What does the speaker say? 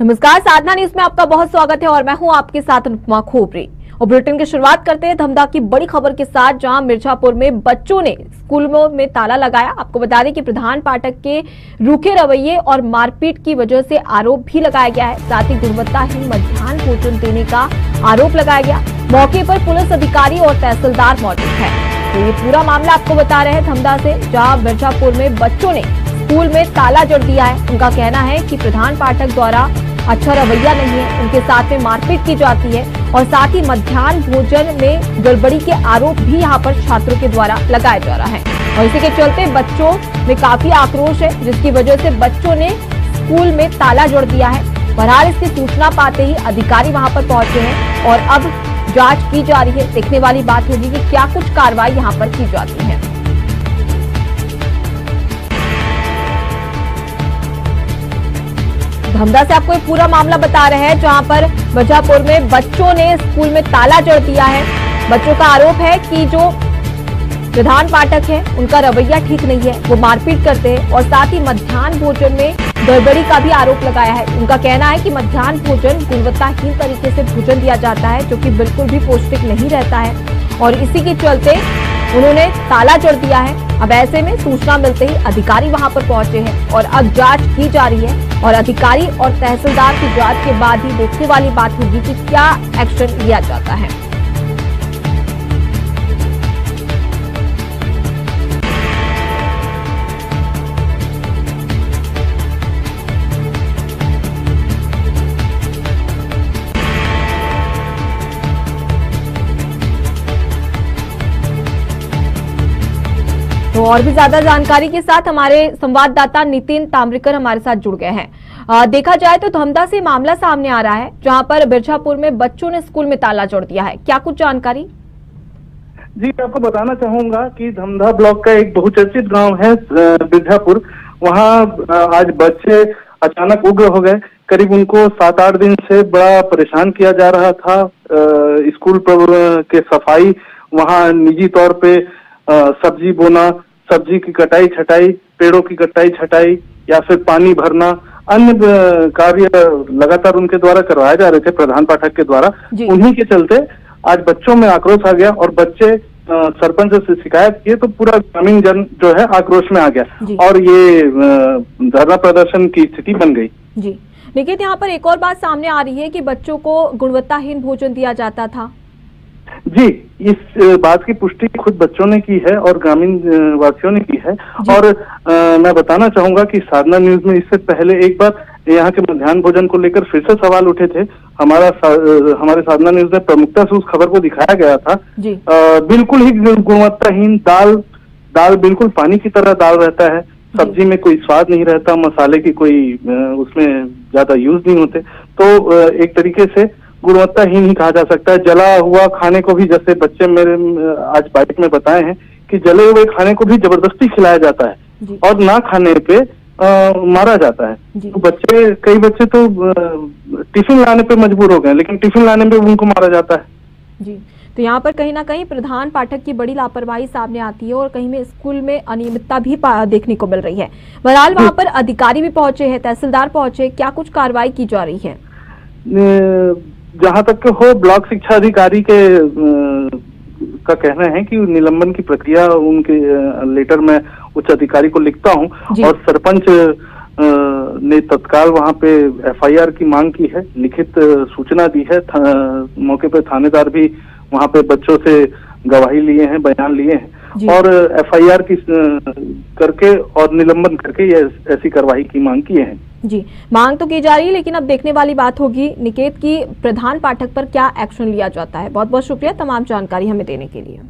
नमस्कार, साधना न्यूज़ में आपका बहुत स्वागत है और मैं हूँ आपके साथ अनुपमा खोपरी। और बुलेटिन की शुरुआत करते हैं धमदा की बड़ी खबर के साथ, जहाँ मिर्जापुर में बच्चों ने स्कूलों में ताला लगाया। आपको बता दें कि प्रधान पाठक के रूखे रवैये और मारपीट की वजह से आरोप भी लगाया गया है। साथ ही गुणवत्ताहीन मध्यान्ह भोजन देने का आरोप लगाया गया। मौके पर पुलिस अधिकारी और तहसीलदार मौजूद है। तो ये पूरा मामला आपको बता रहे हैं धमदा से, जहाँ मिर्जापुर में बच्चों ने स्कूल में ताला जड़ दिया है। उनका कहना है कि प्रधान पाठक द्वारा अच्छा रवैया नहीं है। उनके साथ में मारपीट की जाती है और साथ ही मध्यान्ह भोजन में गड़बड़ी के आरोप भी यहाँ पर छात्रों के द्वारा लगाया जा रहा है। और इसी के चलते बच्चों में काफ़ी आक्रोश है, जिसकी वजह से बच्चों ने स्कूल में ताला जोड़ दिया है। बहरहाल इसकी सूचना पाते ही अधिकारी वहाँ पर पहुँचे हैं और अब जाँच की जा रही है। देखने वाली बात होगी कि क्या कुछ कार्रवाई यहाँ पर की जाती है। धमदा से आपको एक पूरा मामला बता रहे हैं, जहाँ पर बजापुर में बच्चों ने स्कूल में ताला जड़ दिया है। बच्चों का आरोप है कि जो प्रधान पाठक है, उनका रवैया ठीक नहीं है, वो मारपीट करते हैं और साथ ही मध्यान्ह भोजन में गड़बड़ी का भी आरोप लगाया है। उनका कहना है कि मध्यान्ह भोजन गुणवत्ताहीन तरीके से भोजन दिया जाता है, जो कि बिल्कुल भी पौष्टिक नहीं रहता है। और इसी के चलते उन्होंने ताला जड़ दिया है। अब ऐसे में सूचना मिलते ही अधिकारी वहाँ पर पहुँचे हैं और अब जाँच की जा रही है और अधिकारी और तहसीलदार की जाँच के बाद ही देखने वाली बात होगी कि क्या एक्शन लिया जाता है। और भी ज़्यादा जानकारी के साथ हमारे संवाददाता नितिन ताम्रिकर हमारे साथ जुड़ गए हैं। देखा जाए तो धमदा से मामला सामने आ रहा है, जहाँ पर बिरछापुर में बच्चों ने स्कूल में ताला जोड़ दिया है। क्या कुछ जानकारी? जी आपको बताना चाहूँगा कि धमधा ब्लॉक का एक बहुचर्चित गाँव है बिरझापुर वहाँ आज बच्चे अचानक उग्र हो गए। करीब उनको सात आठ दिन से बड़ा परेशान किया जा रहा था। स्कूल के सफ़ाई, वहाँ निजी तौर पे सब्ज़ी बोना सब्ज़ी की कटाई छटाई पेड़ों की कटाई छटाई या फिर पानी भरना अन्य कार्य लगातार उनके द्वारा करवाए जा रहे थे प्रधान पाठक के द्वारा। उन्हीं के चलते आज बच्चों में आक्रोश आ गया और बच्चे सरपंच से शिकायत किए तो पूरा ग्रामीण जन जो है आक्रोश में आ गया। और ये धरना प्रदर्शन की स्थिति बन गई। जी। लेकिन यहाँ पर एक और बात सामने आ रही है कि बच्चों को गुणवत्ताहीन भोजन दिया जाता था। जी। इस बात की पुष्टि खुद बच्चों ने की है और ग्रामीण वासियों ने की है। और आ, मैं बताना चाहूँगा कि साधना न्यूज़ में इससे पहले एक बार यहाँ के मध्यान्ह भोजन को लेकर फिर से सवाल उठे थे। हमारा सा, हमारे साधना न्यूज़ में प्रमुखता से उस खबर को दिखाया गया था। आ, बिल्कुल ही गुणवत्ताहीन दाल दाल बिल्कुल पानी की तरह दाल रहता है। सब्ज़ी में कोई स्वाद नहीं रहता मसाले की कोई उसमें ज़्यादा यूज़ नहीं होते। तो एक तरीके से गुणवत्ताहीन ही नहीं कहा जा सकता है। जला हुआ खाने को भी जैसे बच्चे मेरे आज बाइक में बताए हैं कि जले हुए खाने को भी ज़बरदस्ती खिलाया जाता है और ना खाने पे आ, मारा जाता है। तो बच्चे कई बच्चे तो टिफ़िन लाने पे मजबूर हो गए लेकिन टिफ़िन लाने पे उनको मारा जाता है। जी। तो यहाँ पर कहीं ना कहीं प्रधान पाठक की बड़ी लापरवाही सामने आती है और कहीं में स्कूल में अनियमितता भी देखने को मिल रही है। बहरहाल वहाँ पर अधिकारी भी पहुँचे हैं तहसीलदार पहुँचे क्या कुछ कार्रवाई की जा रही है? जहाँ तक के हो ब्लॉक शिक्षा अधिकारी के का कहना है कि निलंबन की प्रक्रिया उनके लेटर में उच्च अधिकारी को लिखता हूँ और सरपंच ने तत्काल वहाँ पे एफआईआर की मांग की है लिखित सूचना दी है। मौके पे थानेदार भी वहाँ पे बच्चों से गवाही लिए हैं बयान लिए हैं। और एफआईआर की करके और निलंबन करके ये ऐसी कार्रवाई की मांग की है। जी मांग तो की जा रही है लेकिन अब देखने वाली बात होगी निकेत की प्रधान पाठक पर क्या एक्शन लिया जाता है? बहुत बहुत शुक्रिया तमाम जानकारी हमें देने के लिए।